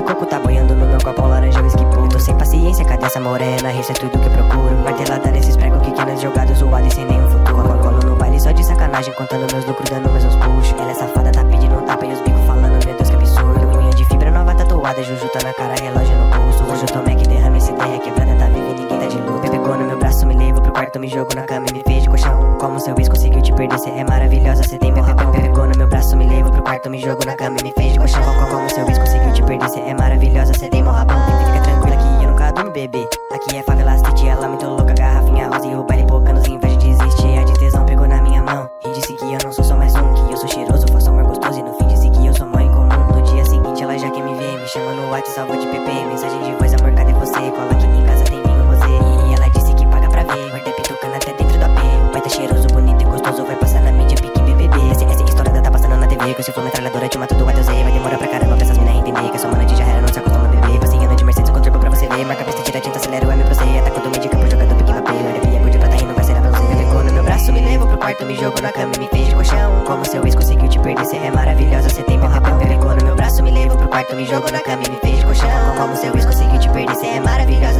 coco tá boiando no meu copo laranja whisky puro Tô sem paciência, cadê essa morena? Isso é tudo que eu procuro. Martelada nesses pregos que querem jogados zoado e sem nenhum futuro. Colo, colo no baile só de sacanagem Contando meus lucros, dando meus puxos. Ela é safada, tá pedindo um tapa e os bicos falando Meu Deus, que absurdo. Unha de fibra nova tatuada, Juju tá na cara, relógio no pulso. Hoje eu tô Mac, derrama essa ideia Quebrada tá viva e ninguém tá de luto. Pegou no meu braço, me levou pro quarto, me jogo na cama e me de colchão Como seu ex conseguiu te perder, cê é maravilhosa, cê tem meu rabão Pegou no meu braço, quarto, me jogo na cama e me fez de colchão Como seu ex conseguiu te perder, cê é maravilhosa, cê tem meu rabão. Fica tranquila que eu nunca durmo, bebê. Aqui é favela city, ela muito louca, garrafinha rosa e o baile pouca nos inveja de desistir A de tesão pegou na minha mão. E disse que eu não sou só mais um Que eu sou cheiroso, faço amor gostoso. E no fim disse que eu sou mãe comum. No dia seguinte ela já quer me ver, me chama no WhatsApp, salvo de PP Mensagem de voz, amor, cadê você? Cola aqui se for metralhadora te mato do A Z Vai demorar pra caramba pra essas mina entender que eu sou mana de já era, não se acostuma a beber Passeando de Mercedes com turbo pra você ver, marca a pista, tira tinta, acelera o M pra você. Ataca do mídia pro jogador, pique papel, arrepia, good pra tá indo, vai ser pra você. Pegou no meu braço, me levou pro quarto, me jogou na cama e me fez de colchão. Como seu ex conseguiu te perder, cê é maravilhosa, cê tem meu rabão Pegou no meu braço, me levou pro quarto, me jogou na cama e me fez de colchão. Como seu ex conseguiu te perder, cê é maravilhosa,